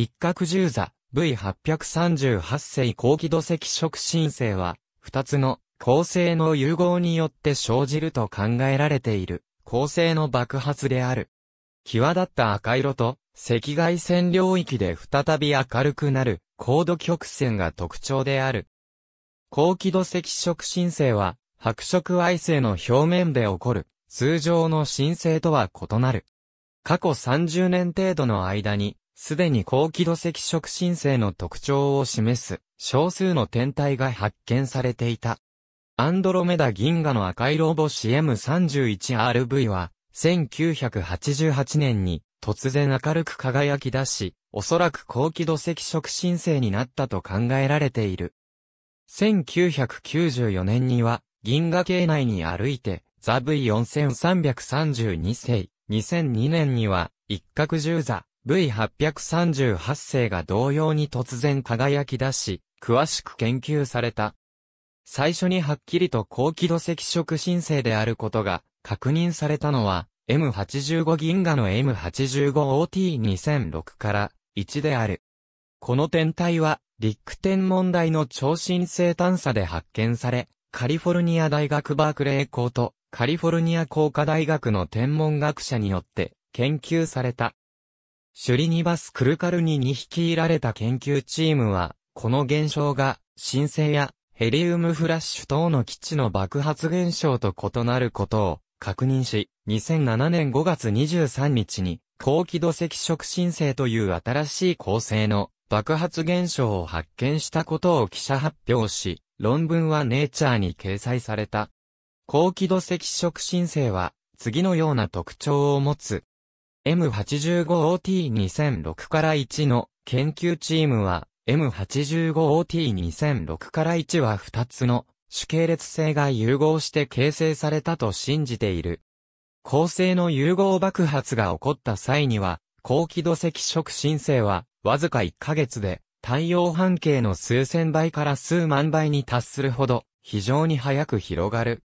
一角十座 V838 世高気土石色新星は、二つの恒星の融合によって生じると考えられている恒星の爆発である。際立った赤色と赤外線領域で再び明るくなる高度曲線が特徴である。高気度赤色新星は白色矮星の表面で起こる通常の新星とは異なる。過去30年程度の間にすでに高気度赤色新星の特徴を示す少数の天体が発見されていた。アンドロメダ銀河の赤色星 M31RV は、1988年に突然明るく輝き出し、おそらく高気度赤色新星になったと考えられている。1994年には、銀河系内に歩いて、ザ V4332 星、2002年には、一角十座、V838 星が同様に突然輝き出し、詳しく研究された。最初にはっきりと高輝度赤色新星であることが確認されたのは M85 銀河の M85OT2006 から1である。この天体は陸天問題の超新星探査で発見され、カリフォルニア大学バークレー校とカリフォルニア工科大学の天文学者によって研究された。シュリニバス・クルカルニに率いられた研究チームは、この現象が、新星やヘリウムフラッシュ等の基地の爆発現象と異なることを確認し、2007年5月23日に、高気度赤色新星という新しい構成の爆発現象を発見したことを記者発表し、論文はネイチャーに掲載された。高気度赤色新星は、次のような特徴を持つ。M85OT2006 から1の研究チームは、M85OT2006 から1は2つの主系列性が融合して形成されたと信じている。恒星の融合爆発が起こった際には、高気度赤色新星はわずか1ヶ月で太陽半径の数千倍から数万倍に達するほど非常に早く広がる。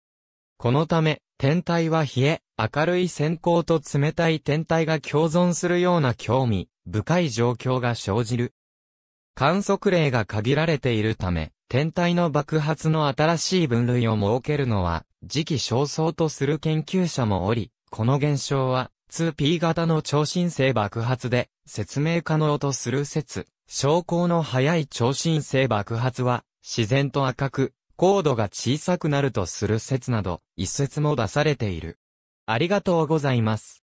このため、天体は冷え、明るい閃光と冷たい天体が共存するような興味深い状況が生じる。観測例が限られているため、天体の爆発の新しい分類を設けるのは、時期尚早とする研究者もおり、この現象は、2P 型の超新星爆発で、説明可能とする説、昇光の速い超新星爆発は、自然と赤く、高度が小さくなるとする説など、一説も出されている。ありがとうございます。